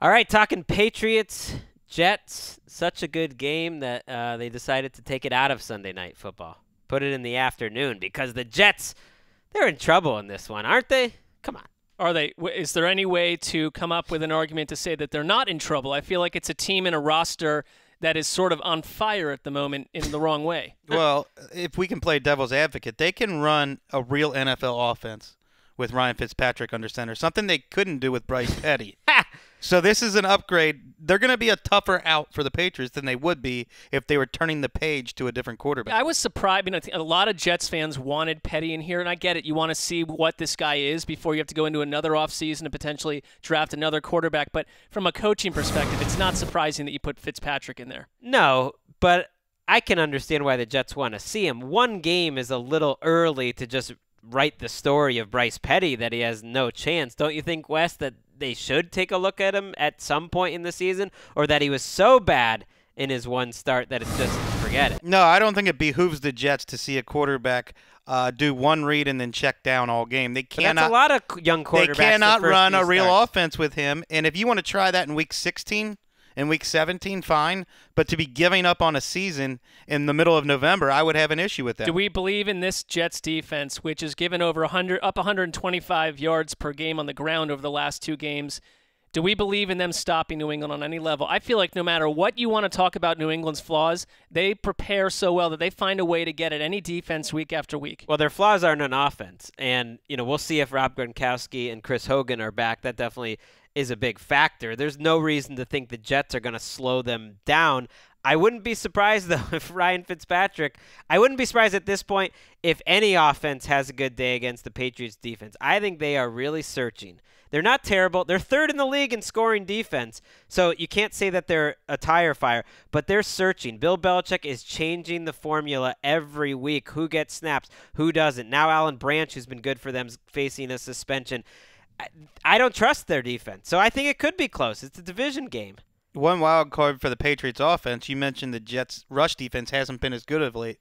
All right, talking Patriots, Jets. Such a good game that uh, they decided to take it out of Sunday night football, put it in the afternoon because the Jets, they're in trouble in this one, aren't they? Come on. Are they? Is there any way to come up with an argument to say that they're not in trouble? I feel like it's a team and a roster that is sort of on fire at the moment in the wrong way. Well, if we can play devil's advocate, they can run a real NFL offense with Ryan Fitzpatrick under center, something they couldn't do with Bryce Petty. So this is an upgrade. They're going to be a tougher out for the Patriots than they would be if they were turning the page to a different quarterback. I was surprised. You know, a lot of Jets fans wanted Petty in here, and I get it. You want to see what this guy is before you have to go into another offseason and potentially draft another quarterback. But from a coaching perspective, it's not surprising that you put Fitzpatrick in there. No, but I can understand why the Jets want to see him. One game is a little early to just write the story of Bryce Petty that he has no chance. Don't you think, Wes, that they should take a look at him at some point in the season, or that he was so bad in his one start that it's just forget it? No, I don't think it behooves the Jets to see a quarterback uh, do one read and then check down all game. They cannot. that's a lot of young quarterbacks. They cannot run a real starts. offense with him. And if you want to try that in Week 16, in week 17, fine. But to be giving up on a season in the middle of November, I would have an issue with that. Do we believe in this Jets defense, which has given over 100, up 125 yards per game on the ground over the last two games? Do we believe in them stopping New England on any level? I feel like no matter what you want to talk about New England's flaws, they prepare so well that they find a way to get at any defense week after week. Well, their flaws aren't on offense, and you know we'll see if Rob Gronkowski and Chris Hogan are back. That definitely is a big factor. There's no reason to think the Jets are going to slow them down. I wouldn't be surprised though if Ryan Fitzpatrick. I wouldn't be surprised at this point if any offense has a good day against the Patriots defense. I think they are really searching. They're not terrible. They're third in the league in scoring defense. So you can't say that they're a tire fire, but they're searching. Bill Belichick is changing the formula every week. Who gets snaps, who doesn't. Now Alan Branch, who's been good for them, facing a suspension. I don't trust their defense. So I think it could be close. It's a division game. One wild card for the Patriots offense, you mentioned the Jets rush defense hasn't been as good of late.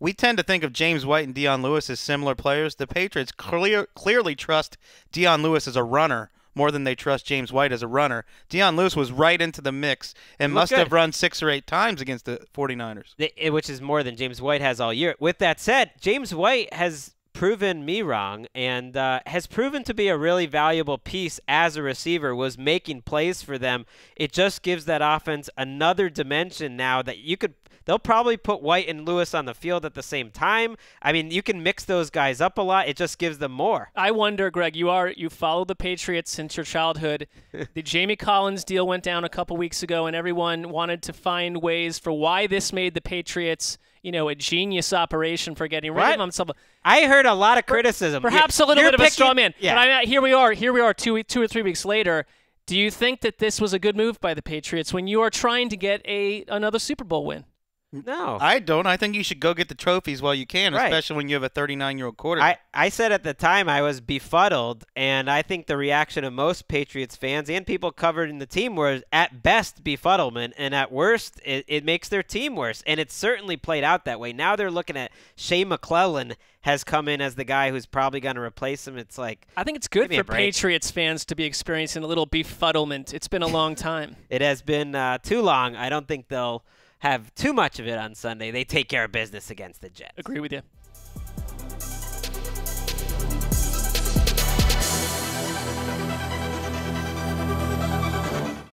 We tend to think of James White and Dion Lewis as similar players. The Patriots clear, clearly trust Dion Lewis as a runner more than they trust James White as a runner. Dion Lewis was right into the mix and must good. have run six or eight times against the 49ers. Eh, which is more than James White has all year. With that said, James White has proven me wrong and uh, has proven to be a really valuable piece as a receiver was making plays for them. It just gives that offense another dimension now that you could they'll probably put white and lewis on the field at the same time. I mean you can mix those guys up a lot. It just gives them more. I wonder greg you are you follow the patriots since your childhood. The jamie collins deal went down a couple weeks ago and everyone wanted to find ways for why this made the patriots you know, a genius operation for getting rid what? of him. I heard a lot of criticism. Perhaps a little You're bit picking, of a straw man. Yeah. But I, here we are. Here we are, two two or three weeks later. Do you think that this was a good move by the Patriots when you are trying to get a another Super Bowl win? No, I don't. I think you should go get the trophies while you can, right. especially when you have a 39-year-old quarterback. I, I said at the time I was befuddled, and I think the reaction of most Patriots fans and people covered in the team was at best befuddlement, and at worst it, it makes their team worse. And it's certainly played out that way. Now they're looking at Shea McClellin has come in as the guy who's probably going to replace him. It's like I think it's good for Patriots fans to be experiencing a little befuddlement. It's been a long time. it has been uh, too long. I don't think they'll have too much of it on Sunday. They take care of business against the Jets. Agree with you.